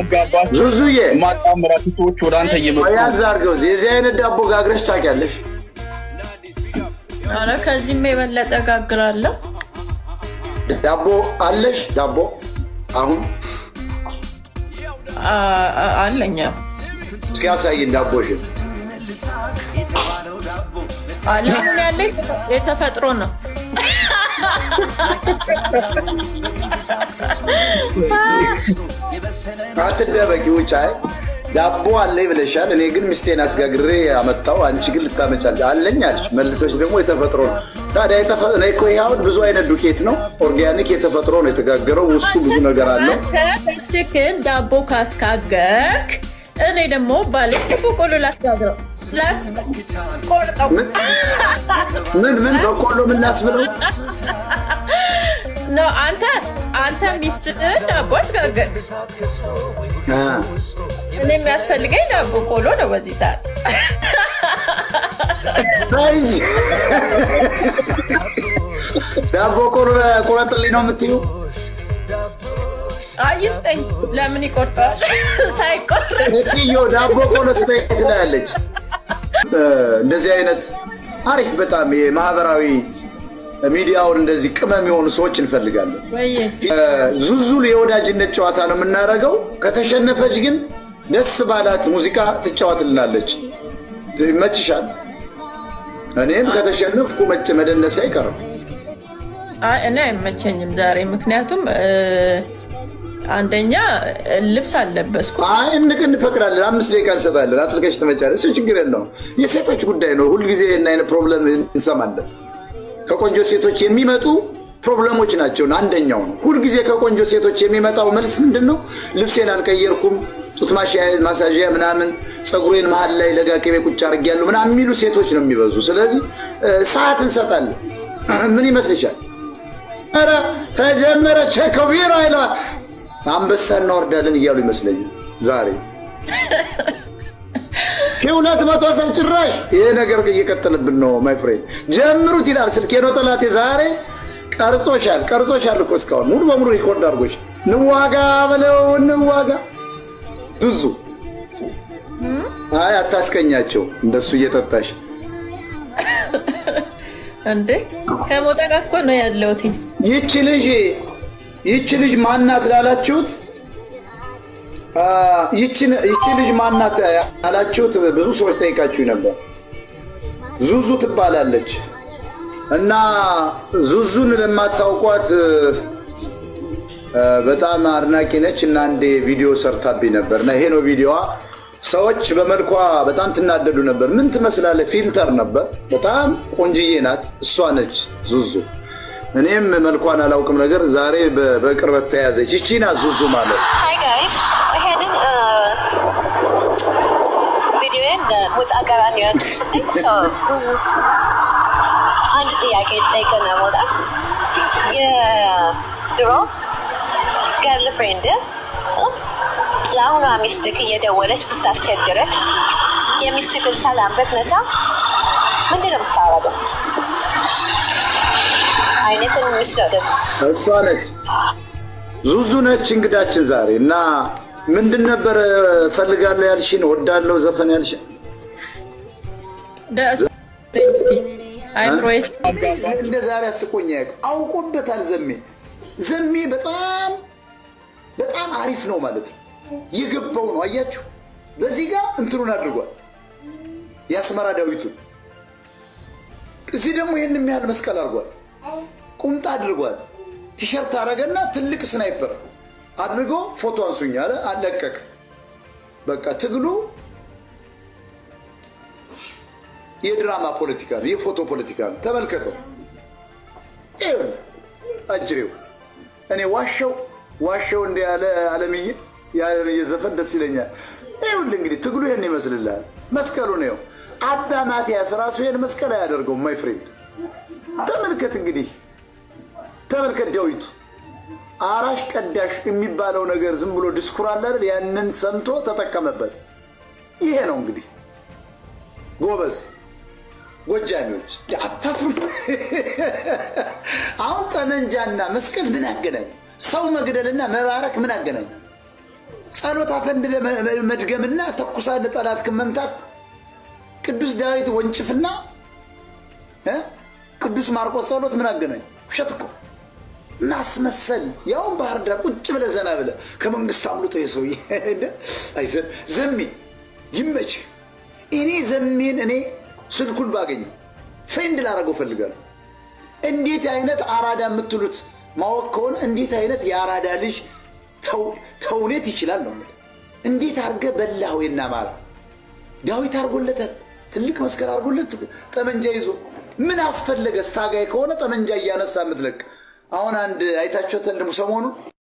አጋባች ዙዙዬ ማጣምራቱ ሰዎች ወደ አንተ እየመጡ ያዝ አድርገው የዚህ አይነት ዳቦ ጋግረሽ ታውቂያለሽ? ኧረ ከዚህም የበለጠ ጋግራለሁ። ዳቦ አለሽ? ዳቦ አሁን አለኝ። እስኪ ያሳይን ዳቦሽን። አለ አሁን ያለኝ የተፈጥሮ ነው። አትደበቂ ውጭ። አይ ዳቦ አለኝ ብለሻል። እኔ ግን ሚስቴን አስጋግሬ ያመጣው፣ አንቺ ግን ልታመጫለሽ አለኝ አለሽ። መልሰሽ ደግሞ የተፈጥሮ ነው። ታዲያ እኮ ይሄ አሁን ብዙ አይነት ዱቄት ነው፣ organic የተፈጥሮ ነው የተጋገረው። ውስጡ ብዙ ነገር አለው። ከስትክን ዳቦ ካስጋገርክ እኔ ደግሞ ባሌ በቆሎ ላስጋግረው ቆርጠው ምን ምን በቆሎ ምን ላስብለው? ነው አንተ አንተ ሚስትህን ዳቦ አስጋገር። እኔ የሚያስፈልገኝ ዳቦ ቆሎ ነው በዚህ ሰዓት። ዳቦ ቆሎ ቁረጥልኝ ነው የምትዩ? አይስጠኝ። ለምን ይቆርጠዋል? ሳይቆርጥ ዳቦ ቆሎ ስጠኝ ትላለች። እንደዚህ አይነት አሪፍ በጣም የማህበራዊ ሚዲያውን እንደዚህ ቅመም የሆኑ ሰዎች እንፈልጋለን። ዙዙል የወዳጅነት ጨዋታ ነው የምናደርገው። ከተሸነፈች ግን ደስ ባላት ሙዚቃ ትጫወትልናለች። ይመችሻል። እኔም ከተሸነፍኩ መጭ መደነሴ አይቀርም። አይ እኔ አይመቸኝም ዛሬ፣ ምክንያቱም አንደኛ ልብስ አልለበስኩ። አይ እንፈቅዳለን። አምስት ደቂቃ እንሰጣለን። አጥልቀሽ ትመጫለሽ። እሱ ችግር የለውም። የሴቶች ጉዳይ ነው። ሁልጊዜ አንድ አይነት problem እንሰማለን። ከቆንጆ ሴቶች የሚመጡ problem ኦች ናቸው። አንደኛው ነው። ሁልጊዜ ከቆንጆ ሴቶች የሚመጣው መልስ ምንድን ነው? ልብሴን አልቀየርኩም፣ ጡት ማስያዣ ምናምን፣ ፀጉሬን መሀል ላይ ለጋ ቁጭ አድርጌያለሁ ምናምን የሚሉ ሴቶች ነው የሚበዙ። ስለዚህ ሰዓት እንሰጣለን። ምን ይመስልሻል? ኧረ ተጀመረ ቸከቢራ ይላ አንበሳ እናወርዳለን እያሉ ይመስለኛል ዛሬ ከሁለት መቶ ሰው ጭራሽ ይሄ ነገር እየቀጠለብን ነው። my friend ጀምሩት ይላል ስልኬ ነው ጠላቴ። ዛሬ ቀርጾሻል፣ ቀርጾሻል እኮ እስካሁን ሙሉ በሙሉ record አድርጎሽ። እንዋጋ በለው እንዋጋ። ብዙ አይ አታስቀኛቸው እንደሱ እየጠጣሽ እንዴ ከሞጣ ጋር እኮ ነው ያለሁት። ይቺ ልጅ ይቺ ልጅ ማናት ላላችሁት ይቺ ልጅ ማናት ያላችሁት ብዙ ሰዎች ጠይቃችሁ ነበር። ዙዙ ትባላለች እና ዙዙን ለማታውቋት በጣም አድናቂ ነች እና አንዴ ቪዲዮ ሰርታብኝ ነበር እና ይሄ ነው ቪዲዮዋ። ሰዎች በመልኳ በጣም ትናደዱ ነበር። ምን ትመስላለህ? filter ነበር። በጣም ቆንጅዬ ናት። እሷ ነች ዙዙ። እኔም መልኳን አላውቅም ነገር ዛሬ በቅርበት ተያዘች። ይቺ ናት ዙዙ ማለት። hi guys ይሄንን ቪዲዮን ሞጣ ሰው አንድ ጥያቄ ጠይቀና ሞጣ የድሮ girlfriend ለአሁኗ ሚስትክ እየደወለች ብታስቸግረክ የሚስትክን ሰላም ብትነሳ ምንድን ነው የምታወራው? አይነት ትንሽ እሷ ነች። ዙዙ ነች እንግዳችን ዛሬ እና ምንድን ነበር ፈልጋለሁ ያልሽን ወዳለው ዘፈን ያልሽን እንደ ዛሬ አስቆኝ ያውቅ አውቆበታል። ዘሜ። ዘሜ በጣም በጣም አሪፍ ነው ማለት ነው። የገባው ነው። አያችሁ። በዚህ ጋር እንትኑን አድርጓል። የአስመራ ዳዊቱን፣ እዚህ ደግሞ ይህን የሚያህል መስቀል አድርጓል። ቁምጣ አድርጓል። ቲሸርት አረገና ትልቅ sniper አድርጎ ፎቶ አንሱኝ አለ። አለቀቅ። በቃ ትግሉ የድራማ ፖለቲካ ነው፣ የፎቶ ፖለቲካ ነው። ተመልከተው። ይኸውልህ አጅሬው እኔ ዋሻው ዋሻው እንደ ያለ አለምዬ የአለምዬ ዘፈን ደስ ይለኛል። ይኸውልህ እንግዲህ ትግሉ ይህን ይመስልልሃል። መስቀሉ ነው። አባ ማቲያስ ራሱ ይህን መስቀል አያደርገውም። my friend ተመልከት እንግዲህ ተመልከት ዳዊቱ አራሽ ቀዳሽ የሚባለው ነገር ዝም ብሎ ድስኩር አለ አይደል? ያንን ሰምቶ ተጠቀመበት። ይሄ ነው እንግዲህ ጎበዝ ጎጃሚዎች አታፍሩ። አሁን ጠመንጃና መስቀል ምን አገናኝ? ሰው መግደልና መባረክ ምን አገናኝ? ጸሎት አፈንድደ መድገምና ተኩሳ ጠላትክን መምታት ቅዱስ ዳዊት ወንጭፍና ቅዱስ ማርቆስ ጸሎት ምን አገናኝ? ውሸት እኮ ማስመሰል። ያውም ባህር ዳር ቁጭ ብለህ ዘና ብለህ ከመንግስት አምልጦ የሰውዬ ዘሜ ይመችህ። እኔ ዘሜን እኔ ስልኩን ባገኝ ፍሬንድ ላደርገው ፈልጋለሁ። እንዴት አይነት አራዳ የምትሉት ማወቅ ከሆነ እንዴት አይነት የአራዳ ልጅ ተውኔት ይችላል ነው እንዴት አድርገህ በላህ ወይና ማራ ዳዊት አድርጎለታል። ትልቅ መስቀል አድርጎለት ጠመንጃ ይዞ ምን አስፈለገ? ስታጋይ ከሆነ ጠመንጃ እያነሳ የምትለቅ አሁን አንድ አይታቸው ተንድሙ ሰሞኑን